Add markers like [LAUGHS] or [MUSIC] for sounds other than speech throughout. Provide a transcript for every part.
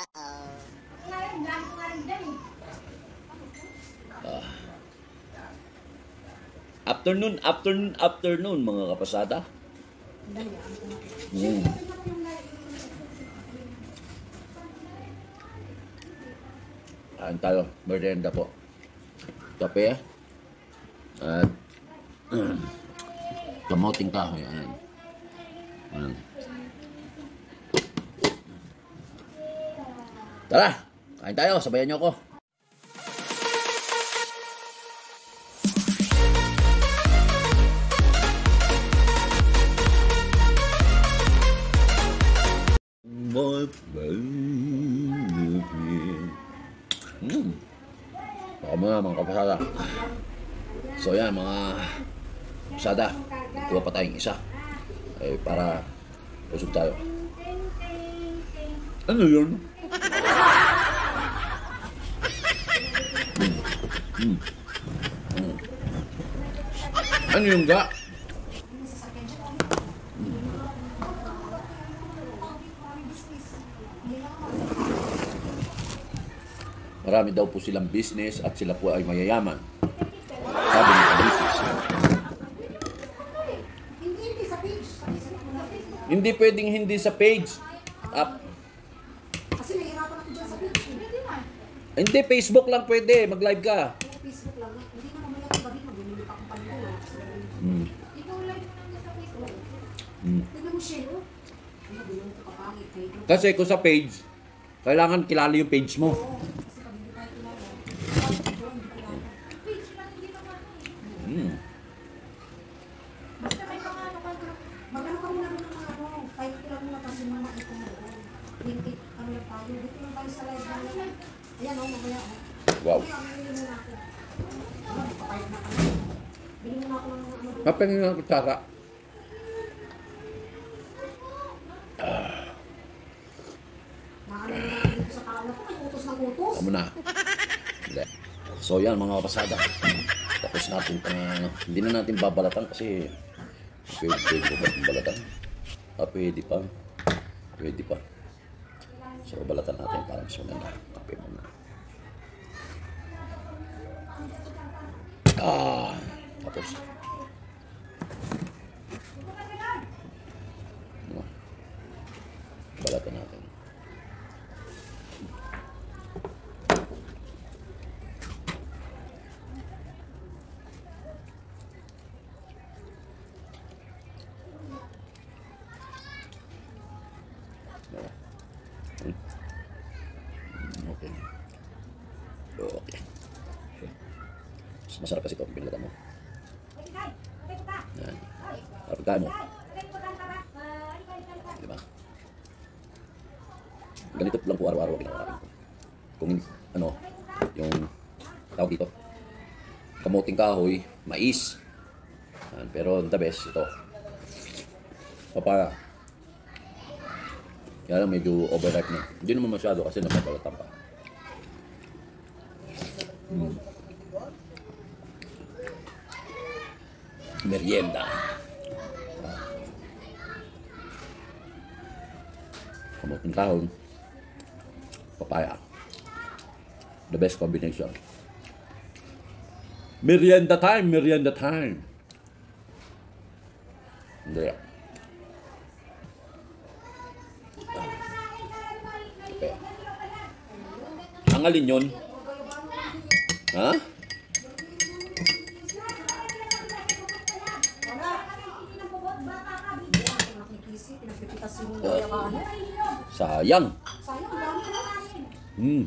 Ah. Afternoon, afternoon, afternoon mga kapasada. Mm. Kain tayo, merienda po. Kape. At uh, [CLEARS THROAT] [CLEARS THROAT] kamoting kahoy. Ayan. Ayan. Tara, kain tayo. Sabayan niyo ako. Hmm. Baka mo na mga kapasada. So yan mga kapasada. Kuha pa tayong isa. Eh para usog tayo. Ano yun? Hmm. Hmm. Ano yung ga? Marami daw po silang business at sila po ay mayayaman. Sabi ni Kabisis. Hindi, pwedeng hindi sa page. Up. Kasi nahihirapan ako dyan sa page. Hindi, Facebook lang pwede. Mag-live ka. Hindi na mamaya ang gabi magbibili pa akong panito. Hmm. Ikaw live lang sa Facebook. Tignan mo siya, oh. Ano, bilong ko kapangit. Kasi kung sa page, kailangan kilala yung page mo. Oo. Hmm. Basta may pangano ka. Magano ka muna ng mga ano, fight ko lang muna kasi mga ito mo. Hindi, ano lang tayo. Dito lang tayo sa live. Ayan, oh, mamaya, oh. Wow. Mamaya, mamaya. Mapengin ng kutsara. Na utos. Amo na. So yan mga kapasada. Tapos natin ano, hindi na natin babalatan kasi pwede, pwede pa ba balatan? Ah, pwede pa. Pwede pa. So balatan natin para mas maganda. Kape muna. Ah, tapos. Balatan natin. Diba? Hmm. Okay. Okay. Mas masarap kasi ito pinilatan mo. Yan. Para pagkain mo. Diba? Ganito lang po araw-araw ginagawa ko. Kung ano, yung tawag dito, kamuting kahoy, mais. Yan. Pero the best, ito. Papaya. Kaya lang medyo overripe na. Hindi naman masyado kasi napabalatan pa. Mm. Merienda. Kamuting kahon. Papaya. The best combination. Merienda time! Merienda time! Hindi. Kape. Ang alin yun? Ha? Nakikisi, Sayang. Sayang, ang dami na namin. Hmm.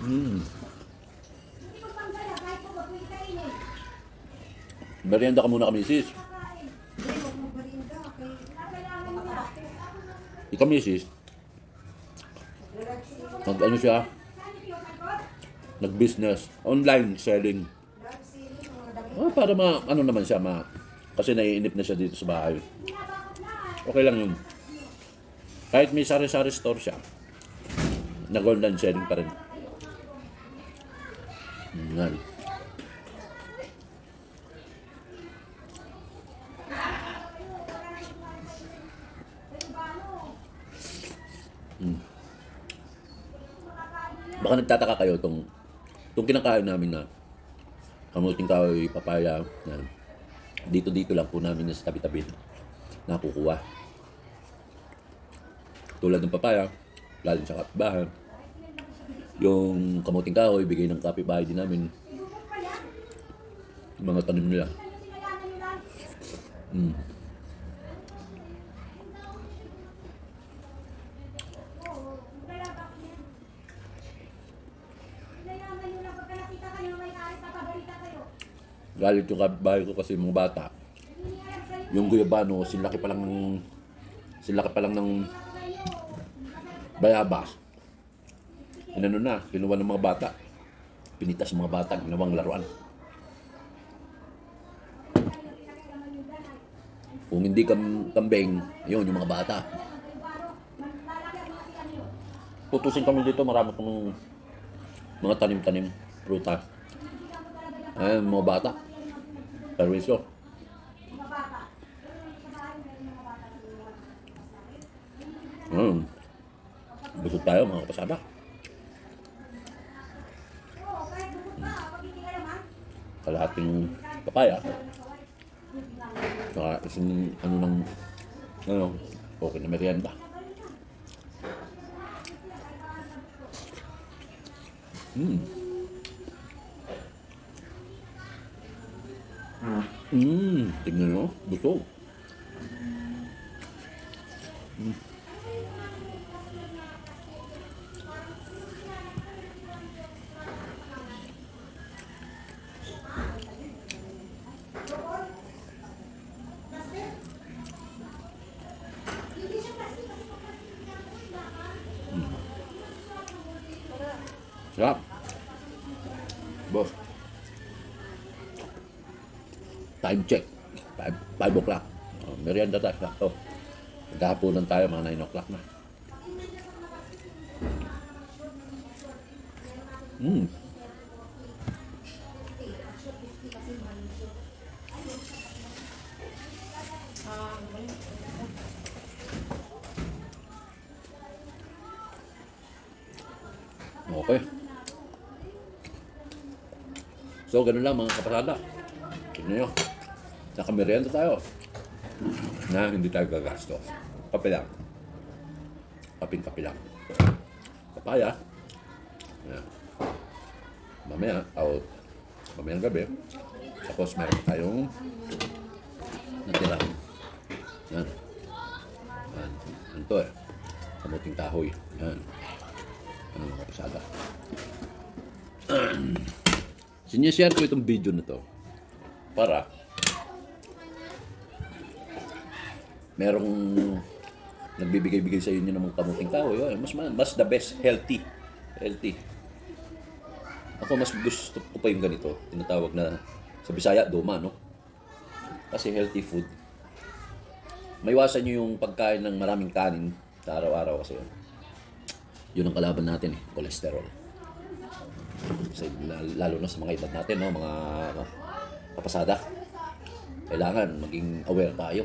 Hmm. Merienda ka muna kami, sis. Ikaw, misis. Nag ano siya? Nag-business. Online selling. Ah, para ma, ano naman siya, ma, kasi naiinip na siya dito sa bahay. Okay lang yun. Kahit may sari-sari store siya, na golden sharing pa rin. Yan. Hmm. Baka nagtataka kayo itong itong kinakain namin na kamuting kahoy, papaya, yan dito dito lang po namin sa tabi-tabi nakukuha. Tulad ng papaya, galing sa kapitbahay. Yung kamuting kahoy, bigay ng kapitbahay din namin. Yung mga tanim nila. Mm. Galit yung kapitbahay ko kasi mga bata. Yung guyabano, sinlaki pa lang ng sinlaki pa lang ng bayabas. Inano na, kinuha ng mga bata. Pinitas ng mga bata, ginawang laruan. Kung hindi kam kambing, yun yung mga bata. Tutusin kami dito, marami kong mga tanim-tanim, prutas. Ayun, mga bata. Perwisyo. Hmm. Busog tayo mga kapasada. Kalahating papaya. Saka isang ano ng ano, okay na merienda. Hmm. Hmm, tingnan nyo, busog. Sarap. Boss. Time check. 5, 5 o'clock. Oh, merienda tayo sakto. Magkahaponan tayo mga 9 o'clock na. Mm. Okay. So, ganun lang mga kapasada. Nyo. Nakamerienda tayo. Na hindi tayo gagastos. Kape lang. Kaping kape lang. Papaya. Yan. Mamaya, o mamayang gabi, tapos meron tayong natira. Yan. Yan. Yan to eh. Kamuting kahoy. Yan. Ano mga kapasada. [CLEARS THROAT] Sinyashare ko itong video na to para merong nagbibigay-bigay sa inyo ng mga kamuting kahoy. Oh, mas, mas the best, healthy. Healthy. Ako mas gusto ko pa yung ganito. Tinatawag na sa Bisaya, doma, no? Kasi healthy food. Maiwasan nyo yung pagkain ng maraming kanin sa araw-araw kasi yun. Yun ang kalaban natin eh, cholesterol. Kasi lal- lalo na sa mga edad natin, no? mga ano, kapasada. Kailangan maging aware tayo.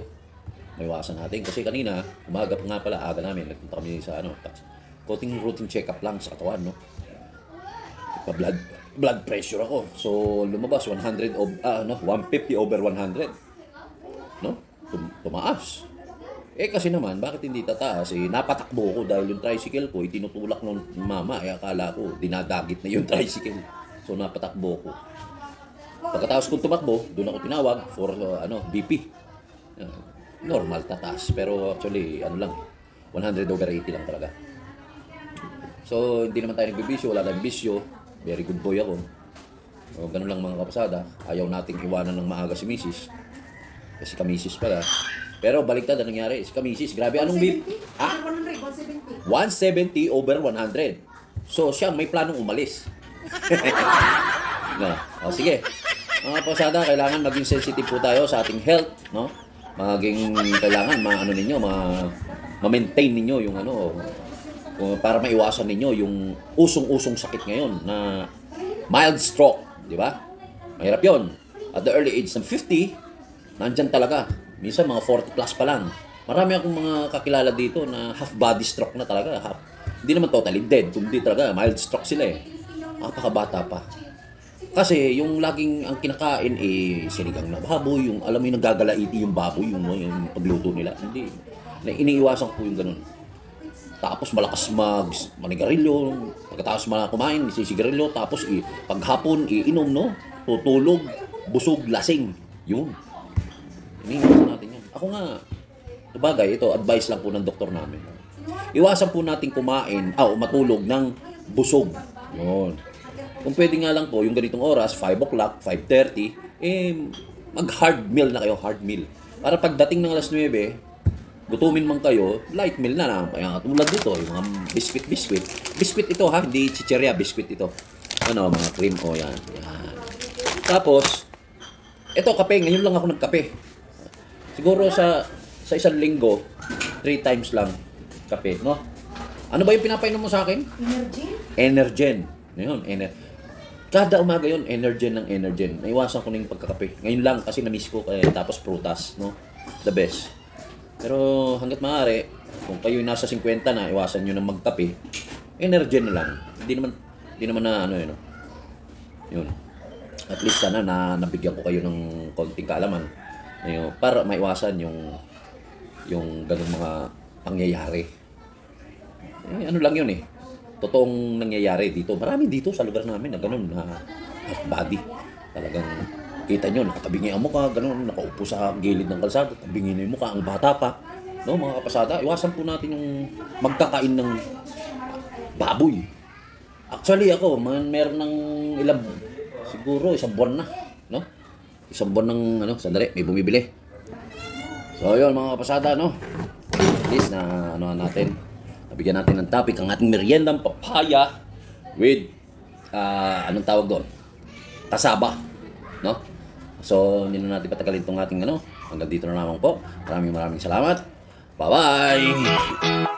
Maiwasan natin. Kasi kanina, umaga pa nga pala, aga namin, nagpunta kami sa ano, konting routine check-up lang sa katawan, no? Pa blood blood pressure ako. So lumabas 100 of ah, ano, 150 over 100. No? Tum- tumaas. Eh kasi naman, bakit hindi tataas? Eh, napatakbo ko dahil yung tricycle ko, itinutulak ng mama. Eh, akala ko, dinadagit na yung [LAUGHS] tricycle. So, napatakbo ko. Pagkatapos kong tumakbo, doon ako tinawag for, uh, ano, BP. Uh, normal, tataas. Pero actually, ano lang, 100 over 80 lang talaga. So, hindi naman tayo nagbibisyo, wala tayong bisyo. Very good boy ako. O, ganun lang mga kapasada. Ayaw nating iwanan ng maaga si Mrs. Kasi kamisis pala. Pero baliktad ang nangyari. Si kamisis, grabe. Anong bil? 170? Ah? 100, 170. 170 over 100. So, siya may planong umalis. [LAUGHS] no. O, sige. Mga pasada, kailangan maging sensitive po tayo sa ating health, no? Maging kailangan ma ano ninyo, ma ma-maintain ninyo yung ano para maiwasan ninyo yung usong-usong sakit ngayon na mild stroke, di ba? Mahirap 'yon. At the early age ng 50, nandyan talaga. Minsan mga 40 plus pa lang. Marami akong mga kakilala dito na half body stroke na talaga. Half, hindi naman totally dead, kundi talaga mild stroke sila eh. Napakabata pa. Kasi yung laging ang kinakain eh sinigang na baboy, yung alam mo yung nagagalaiti yung baboy, yung, yung pagluto nila. Hindi. Na iniiwasan ko yung ganun. Tapos malakas mag manigarilyo, pagkatapos mga kumain, sisigarilyo, tapos i, paghapon iinom, no? Tutulog, busog, lasing. Yun. Iniiwasan natin yun. Ako nga, sabagay, ito, advice lang po ng doktor namin. Iwasan po natin kumain, ah, matulog ng busog. Yun. Kung pwede nga lang po, yung ganitong oras, 5 o'clock, 5.30, eh, mag-hard meal na kayo, hard meal. Para pagdating ng alas 9, gutumin man kayo, light meal na lang. Kaya tulad dito, yung mga biscuit-biscuit. Biscuit ito ha, hindi chicheria, biscuit ito. Ano, mga cream o yan. yan. Tapos, ito kape, ngayon lang ako nagkape. Siguro sa sa isang linggo, three times lang kape, no? Ano ba yung pinapainom mo sa akin? Energy? Energen. Ngayon, ener Kada umaga yun, Energen ng Energen. Naiwasan ko na yung pagkakape. Ngayon lang kasi na-miss ko kaya tapos prutas, no? The best. Pero hanggat maaari, kung kayo nasa 50 na, iwasan nyo na magkape, Energen na lang. Hindi naman, hindi naman na ano yun, no? Yun. At least sana na nabigyan ko kayo ng konting kaalaman Ayun, para maiwasan yung yung ganung mga pangyayari. Eh, ano lang yun eh. Totoong nangyayari dito. Marami dito sa lugar namin na ganun na half body. Talagang kita nyo, nakatabingi ang mukha, ganun, nakaupo sa gilid ng kalsada, tabingi na yung mukha, ang bata pa. No, mga kapasada, iwasan po natin yung magkakain ng baboy. Actually ako, man, meron ng ilang, siguro isang buwan na, no? Isang buwan ng, ano, sandali, may bumibili. So, yun mga kapasada, no? At least na, ano natin, nabigyan natin ng topic ang ating meriendang papaya with, ah, anong tawag doon? Kasaba, no? So, hindi na natin patagalin itong ating, ano, hanggang dito na naman po. Maraming maraming salamat. Bye-bye!